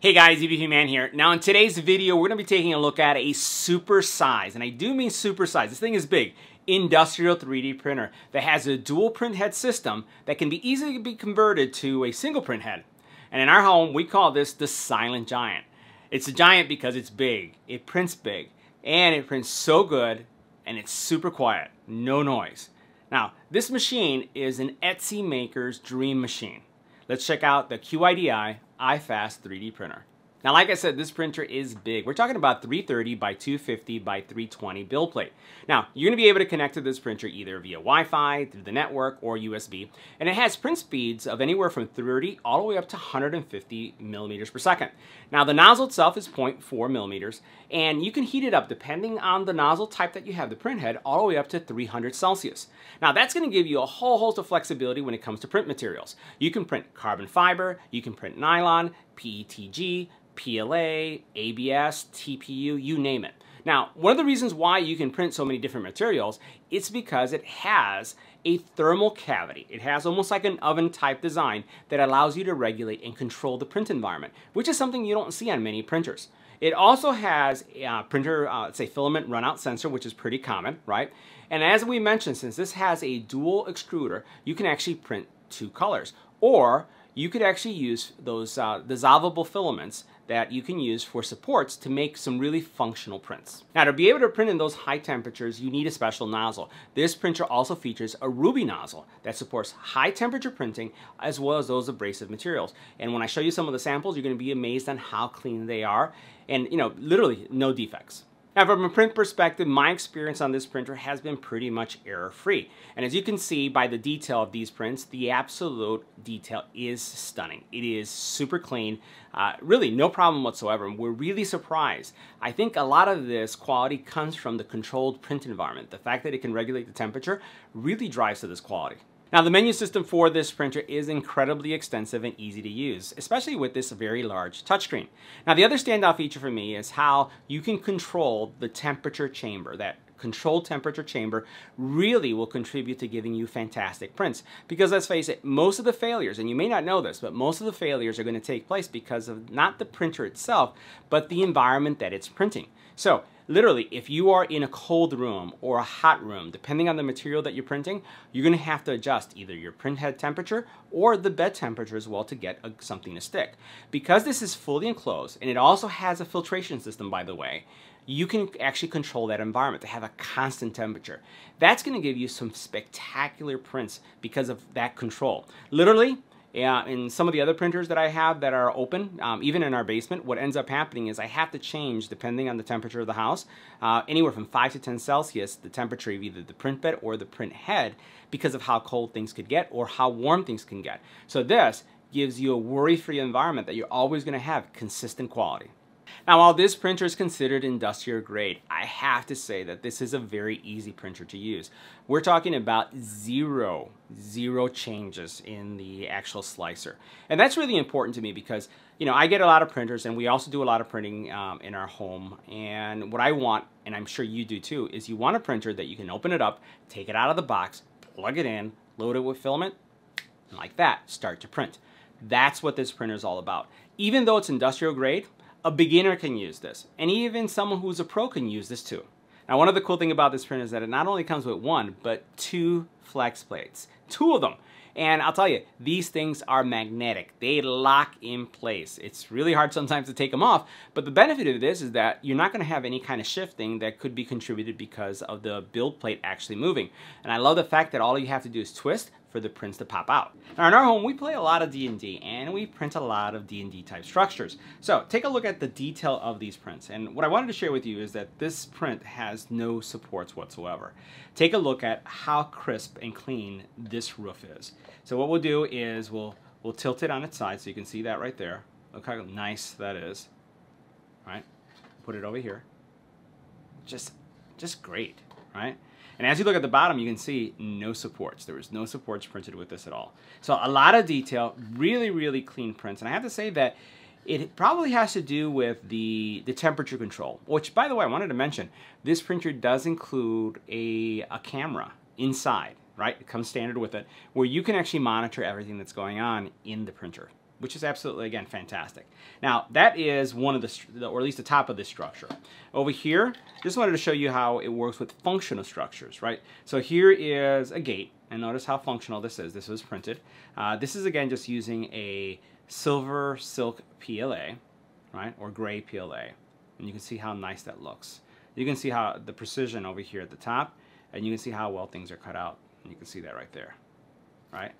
Hey guys, EBP Man here. Now in today's video, we're going to be taking a look at a super size, and I do mean super size. This thing is big. Industrial 3D printer that has a dual print head system that can be easily be converted to a single print head. And in our home, we call this the Silent Giant. It's a giant because it's big, it prints big, and it prints so good, and it's super quiet, no noise. Now, this machine is an Etsy maker's dream machine. Let's check out the QIDI iFast 3D printer. Now, like I said, this printer is big. We're talking about 330 by 250 by 320 build plate. Now, you're to be able to connect to this printer either via Wi-Fi, through the network, or USB, and it has print speeds of anywhere from 30 all the way up to 150 millimeters per second. Now, the nozzle itself is 0.4 millimeters, and you can heat it up depending on the nozzle type that you have the print head all the way up to 300 Celsius. Now, that's going to give you a whole host of flexibility when it comes to print materials. You can print carbon fiber, you can print nylon, PETG, PLA, ABS, TPU, you name it. Now, one of the reasons why you can print so many different materials, it's because it has a thermal cavity. It has almost like an oven type design that allows you to regulate and control the print environment, which is something you don't see on many printers. It also has a printer, uh, say filament runout sensor, which is pretty common, right? And as we mentioned, since this has a dual extruder, you can actually print two colors. Or you could actually use those uh, dissolvable filaments that you can use for supports to make some really functional prints. Now to be able to print in those high temperatures, you need a special nozzle. This printer also features a ruby nozzle that supports high temperature printing as well as those abrasive materials. And when I show you some of the samples, you're gonna be amazed on how clean they are and you know, literally no defects. Now from a print perspective, my experience on this printer has been pretty much error-free. And as you can see by the detail of these prints, the absolute detail is stunning. It is super clean, uh, really no problem whatsoever. We're really surprised. I think a lot of this quality comes from the controlled print environment. The fact that it can regulate the temperature really drives to this quality. Now the menu system for this printer is incredibly extensive and easy to use, especially with this very large touchscreen. Now the other standout feature for me is how you can control the temperature chamber. That controlled temperature chamber really will contribute to giving you fantastic prints. Because let's face it, most of the failures, and you may not know this, but most of the failures are going to take place because of not the printer itself, but the environment that it's printing. So literally, if you are in a cold room or a hot room, depending on the material that you're printing, you're gonna have to adjust either your print head temperature or the bed temperature as well to get a, something to stick. Because this is fully enclosed, and it also has a filtration system, by the way, you can actually control that environment to have a constant temperature. That's gonna give you some spectacular prints because of that control. Literally, yeah, in some of the other printers that I have that are open, um, even in our basement, what ends up happening is I have to change, depending on the temperature of the house, uh, anywhere from 5 to 10 Celsius, the temperature of either the print bed or the print head because of how cold things could get or how warm things can get. So this gives you a worry-free environment that you're always going to have consistent quality. Now, while this printer is considered industrial grade, I have to say that this is a very easy printer to use. We're talking about zero, zero changes in the actual slicer. And that's really important to me because, you know, I get a lot of printers and we also do a lot of printing um, in our home. And what I want, and I'm sure you do too, is you want a printer that you can open it up, take it out of the box, plug it in, load it with filament, and like that, start to print. That's what this printer is all about. Even though it's industrial grade, a beginner can use this, and even someone who's a pro can use this too. Now, one of the cool thing about this printer is that it not only comes with one, but two flex plates. Two of them. And I'll tell you, these things are magnetic. They lock in place. It's really hard sometimes to take them off, but the benefit of this is that you're not gonna have any kind of shifting that could be contributed because of the build plate actually moving. And I love the fact that all you have to do is twist, for the prints to pop out. Now in our home, we play a lot of D&D and we print a lot of D&D type structures. So take a look at the detail of these prints. And what I wanted to share with you is that this print has no supports whatsoever. Take a look at how crisp and clean this roof is. So what we'll do is we'll, we'll tilt it on its side so you can see that right there. Look how nice that is. All right, put it over here. Just, just great, right? And as you look at the bottom, you can see no supports. There was no supports printed with this at all. So a lot of detail, really, really clean prints. And I have to say that it probably has to do with the, the temperature control, which by the way, I wanted to mention, this printer does include a, a camera inside, right? It comes standard with it, where you can actually monitor everything that's going on in the printer. Which is absolutely, again, fantastic. Now, that is one of the, or at least the top of this structure. Over here, just wanted to show you how it works with functional structures, right? So here is a gate, and notice how functional this is. This was printed. Uh, this is, again, just using a silver silk PLA, right, or gray PLA. And you can see how nice that looks. You can see how the precision over here at the top, and you can see how well things are cut out. And you can see that right there, right?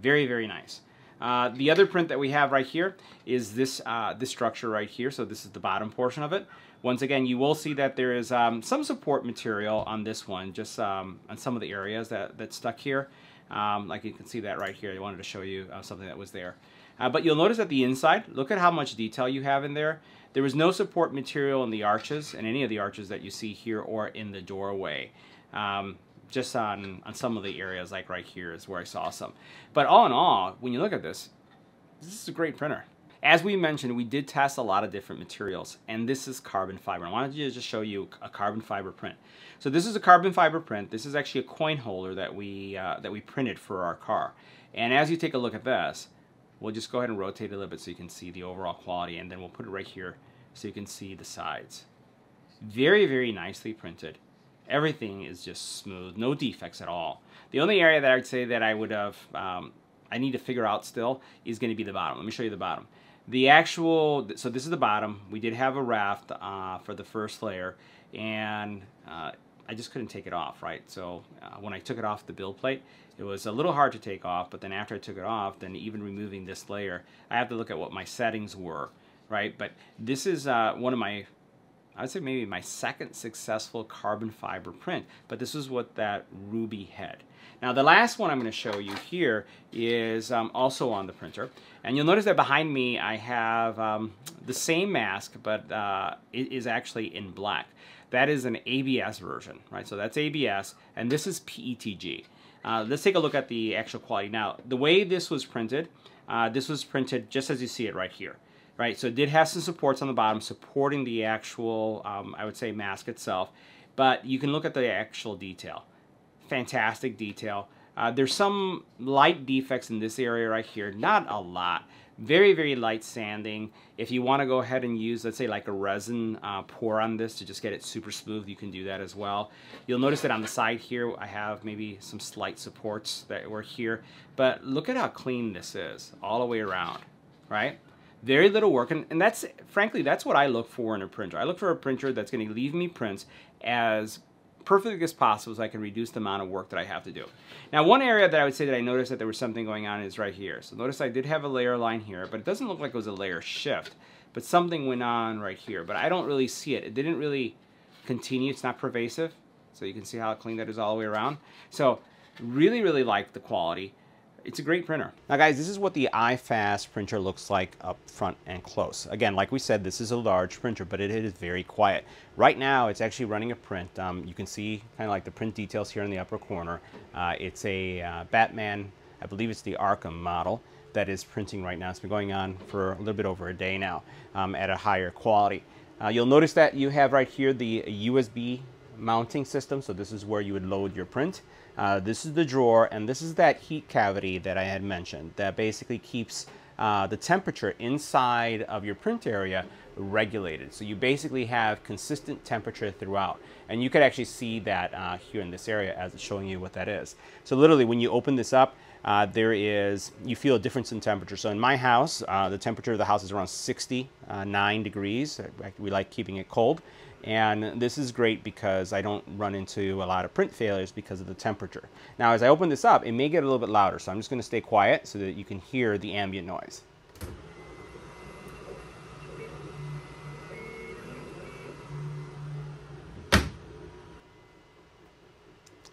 Very, very nice. Uh, the other print that we have right here is this, uh, this structure right here. So this is the bottom portion of it. Once again, you will see that there is um, some support material on this one, just um, on some of the areas that, that stuck here. Um, like you can see that right here. I wanted to show you uh, something that was there. Uh, but you'll notice at the inside, look at how much detail you have in there. There was no support material in the arches, and any of the arches that you see here or in the doorway. Um, just on, on some of the areas, like right here is where I saw some. But all in all, when you look at this, this is a great printer. As we mentioned, we did test a lot of different materials, and this is carbon fiber. I wanted to just show you a carbon fiber print. So this is a carbon fiber print. This is actually a coin holder that we, uh, that we printed for our car. And as you take a look at this, we'll just go ahead and rotate a little bit so you can see the overall quality, and then we'll put it right here so you can see the sides. Very, very nicely printed. Everything is just smooth, no defects at all. The only area that I would say that I would have, um, I need to figure out still is going to be the bottom. Let me show you the bottom. The actual, so this is the bottom. We did have a raft uh, for the first layer, and uh, I just couldn't take it off, right? So uh, when I took it off the build plate, it was a little hard to take off, but then after I took it off, then even removing this layer, I have to look at what my settings were, right? But this is uh, one of my I would say maybe my second successful carbon fiber print, but this is what that ruby had. Now the last one I'm going to show you here is um, also on the printer. And you'll notice that behind me I have um, the same mask, but uh, it is actually in black. That is an ABS version, right? So that's ABS, and this is PETG. Uh, let's take a look at the actual quality. Now, the way this was printed, uh, this was printed just as you see it right here right? So it did have some supports on the bottom supporting the actual, um, I would say, mask itself. But you can look at the actual detail. Fantastic detail. Uh, there's some light defects in this area right here, not a lot. Very, very light sanding. If you want to go ahead and use, let's say, like a resin uh, pour on this to just get it super smooth, you can do that as well. You'll notice that on the side here, I have maybe some slight supports that were here. But look at how clean this is all the way around, right? Very little work and, and that's frankly that's what I look for in a printer. I look for a printer that's going to leave me prints as perfect as possible so I can reduce the amount of work that I have to do. Now one area that I would say that I noticed that there was something going on is right here. So notice I did have a layer line here but it doesn't look like it was a layer shift but something went on right here but I don't really see it. It didn't really continue. It's not pervasive so you can see how clean that is all the way around. So really really like the quality it's a great printer. Now guys, this is what the iFast printer looks like up front and close. Again, like we said, this is a large printer, but it is very quiet. Right now, it's actually running a print. Um, you can see kind of like the print details here in the upper corner. Uh, it's a uh, Batman, I believe it's the Arkham model that is printing right now. It's been going on for a little bit over a day now um, at a higher quality. Uh, you'll notice that you have right here the USB mounting system. So this is where you would load your print. Uh, this is the drawer, and this is that heat cavity that I had mentioned that basically keeps uh, the temperature inside of your print area regulated. So you basically have consistent temperature throughout. And you could actually see that uh, here in this area as it's showing you what that is. So literally when you open this up, uh, there is, you feel a difference in temperature. So in my house, uh, the temperature of the house is around 69 degrees. We like keeping it cold. And this is great because I don't run into a lot of print failures because of the temperature. Now as I open this up, it may get a little bit louder, so I'm just going to stay quiet so that you can hear the ambient noise.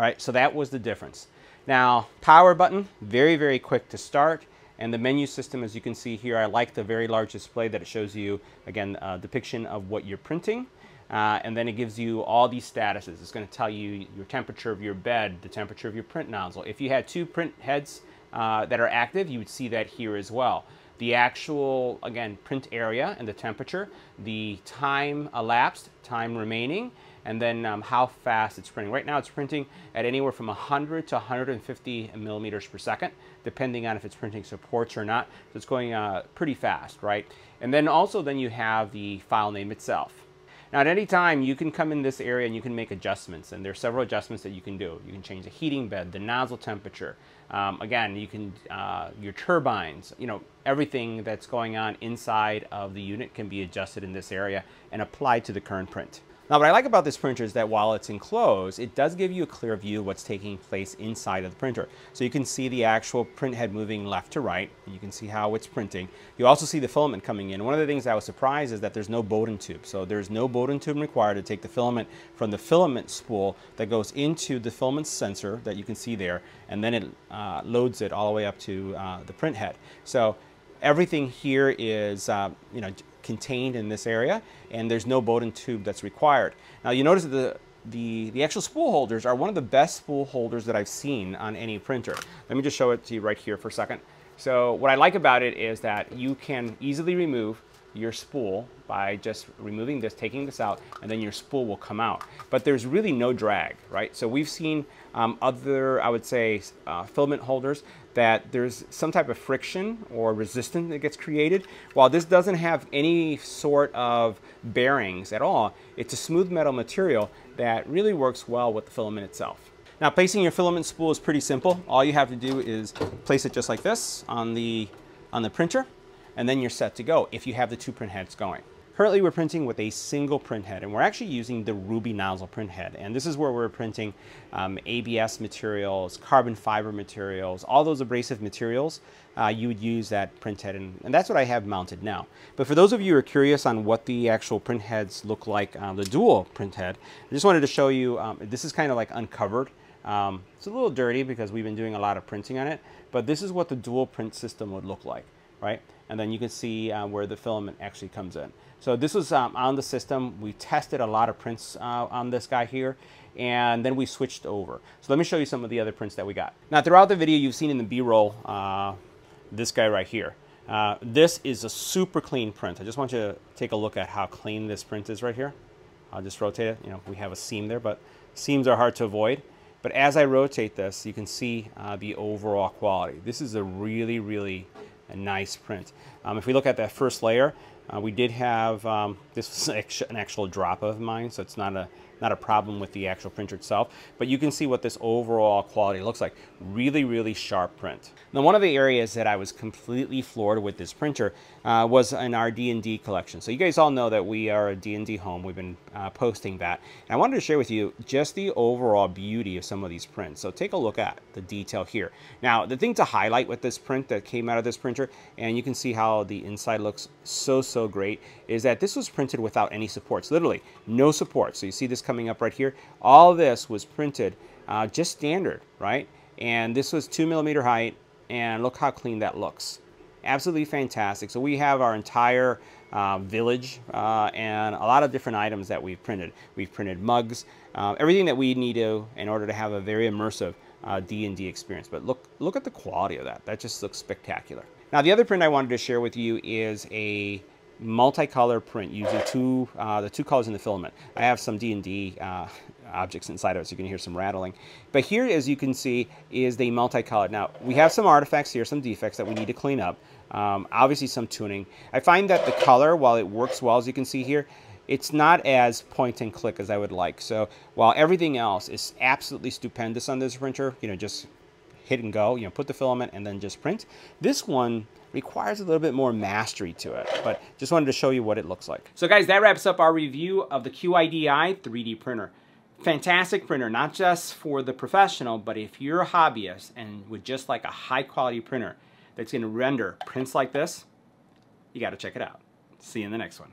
All right, so that was the difference. Now, power button, very, very quick to start. And the menu system, as you can see here, I like the very large display that it shows you, again, a depiction of what you're printing. Uh, and then it gives you all these statuses. It's going to tell you your temperature of your bed, the temperature of your print nozzle. If you had two print heads uh, that are active, you would see that here as well. The actual, again, print area and the temperature, the time elapsed, time remaining, and then um, how fast it's printing. Right now it's printing at anywhere from 100 to 150 millimeters per second, depending on if it's printing supports or not. So it's going uh, pretty fast, right? And then also then you have the file name itself. Now at any time you can come in this area and you can make adjustments and there are several adjustments that you can do. You can change the heating bed, the nozzle temperature. Um, again, you can, uh, your turbines, you know, everything that's going on inside of the unit can be adjusted in this area and applied to the current print. Now what I like about this printer is that while it's enclosed, it does give you a clear view of what's taking place inside of the printer. So you can see the actual print head moving left to right. and You can see how it's printing. You also see the filament coming in. One of the things I was surprised is that there's no Bowden tube. So there's no Bowden tube required to take the filament from the filament spool that goes into the filament sensor that you can see there, and then it uh, loads it all the way up to uh, the print head. So everything here is, uh, you know, contained in this area, and there's no Bowden tube that's required. Now you notice that the the, the actual spool holders are one of the best spool holders that I've seen on any printer. Let me just show it to you right here for a second. So what I like about it is that you can easily remove your spool by just removing this, taking this out, and then your spool will come out. But there's really no drag, right? So we've seen um, other, I would say, uh, filament holders that there's some type of friction or resistance that gets created. While this doesn't have any sort of bearings at all, it's a smooth metal material that really works well with the filament itself. Now placing your filament spool is pretty simple. All you have to do is place it just like this on the, on the printer and then you're set to go if you have the two print heads going. Currently we're printing with a single print head and we're actually using the Ruby nozzle print head. And this is where we're printing um, ABS materials, carbon fiber materials, all those abrasive materials, uh, you would use that print head and, and, that's what I have mounted now. But for those of you who are curious on what the actual print heads look like, uh, the dual print head, I just wanted to show you, um, this is kind of like uncovered. Um, it's a little dirty because we've been doing a lot of printing on it, but this is what the dual print system would look like, right? And then you can see uh, where the filament actually comes in. So this was um, on the system. We tested a lot of prints uh, on this guy here and then we switched over. So let me show you some of the other prints that we got. Now throughout the video you've seen in the B-roll uh, this guy right here. Uh, this is a super clean print. I just want you to take a look at how clean this print is right here. I'll just rotate it. You know, we have a seam there, but seams are hard to avoid. But as I rotate this, you can see uh, the overall quality. This is a really, really a nice print. Um, if we look at that first layer, uh, we did have, um, this was an actual drop of mine, so it's not a, not a problem with the actual printer itself, but you can see what this overall quality looks like. Really, really sharp print. Now, one of the areas that I was completely floored with this printer uh, was in our D&D collection. So you guys all know that we are a D&D home. We've been uh, posting that. And I wanted to share with you just the overall beauty of some of these prints. So take a look at the detail here. Now, the thing to highlight with this print that came out of this printer, and you can see how the inside looks so, so great, is that this was printed without any supports. Literally, no support. So you see this coming up right here. All this was printed uh, just standard, right? And this was two millimeter height, and look how clean that looks. Absolutely fantastic. So we have our entire uh, village uh, and a lot of different items that we've printed. We've printed mugs, uh, everything that we need to in order to have a very immersive D&D uh, experience. But look, look at the quality of that. That just looks spectacular. Now the other print I wanted to share with you is a multicolor print using two uh, the two colors in the filament. I have some D&D uh, objects inside of it so you can hear some rattling. But here as you can see is the multicolored. Now we have some artifacts here, some defects that we need to clean up. Um, obviously some tuning. I find that the color while it works well as you can see here it's not as point and click as I would like. So while everything else is absolutely stupendous on this printer, you know, just hit and go, you know, put the filament and then just print. This one requires a little bit more mastery to it, but just wanted to show you what it looks like. So guys, that wraps up our review of the QIDI 3D printer. Fantastic printer, not just for the professional, but if you're a hobbyist and would just like a high quality printer that's gonna render prints like this, you gotta check it out. See you in the next one.